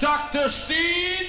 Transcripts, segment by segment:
Dr. Steen.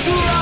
is right.